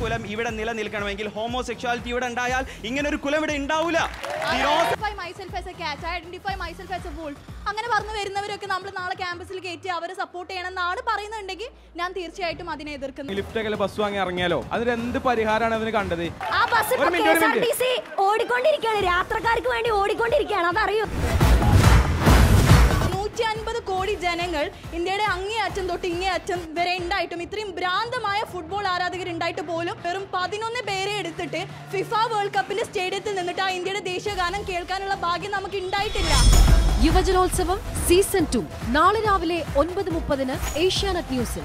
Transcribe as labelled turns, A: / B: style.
A: കുലം ഇവിടെ നിലനിൽക്കണമെങ്കിൽ ഹോമോസെക്ഷാലിറ്റി ഇവിടെ ഉണ്ടായാൽ ഇങ്ങനെ ഒരു കുലം ഇവിടെ ഉണ്ടാവില്ല
B: identify myself as a cat identify myself as a wolf അങ്ങനെ പറഞ്ഞു വരുന്നവരൊക്കെ നമ്മൾ നാളെ ക്യാമ്പസിൽ കയറ്റി അവരെ സപ്പോർട്ട് ചെയ്യണം എന്നാണ് പറയുന്നുണ്ടെങ്കിൽ ഞാൻ തീർച്ചയായിട്ടും അതിനെ എതിർക്കുന്നു.
C: ലിഫ്റ്റൊക്കെ ബസ് വാങ്ങി ഇറങ്ങിയാലോ? അതിന് എന്ത് പരിഹാരമാണ് അതിന് കണ്ടത്?
D: ആ ബസ്
C: ഒരു മിനിറ്റ്, ഒരു മിനിറ്റ്.
D: ഓടിക്കൊണ്ടിരിക്കുകയാണ്. യാത്രക്കാർക്ക് വേണ്ടി ഓടിക്കൊണ്ടിരിക്കുകയാണ്. അതറിയോ?
B: ജനങ്ങൾ ഇന്ത്യയുടെ അങ്ങേ അറ്റം തൊട്ട് ഇങ്ങേ അറ്റം വരെ ഉണ്ടായിട്ടും ഇത്രയും ഭ്രാന്തമായ ഫുട്ബോൾ ആരാധകർ ഉണ്ടായിട്ട് പോലും വെറും പതിനൊന്ന് പേരെ എടുത്തിട്ട് ഫിഫ വേൾഡ് കപ്പിന്റെ സ്റ്റേഡിയത്തിൽ നിന്നിട്ട് ആ ഇന്ത്യയുടെ ദേശീയ ഗാനം കേൾക്കാനുള്ള ഭാഗ്യം നമുക്ക് ഉണ്ടായിട്ടില്ല.
E: യുവജനോത്സവം സീസൺ ടു നാളെ രാവിലെ ഒൻപത് മുപ്പതിന് ഏഷ്യാനെറ്റ് ന്യൂസിൽ.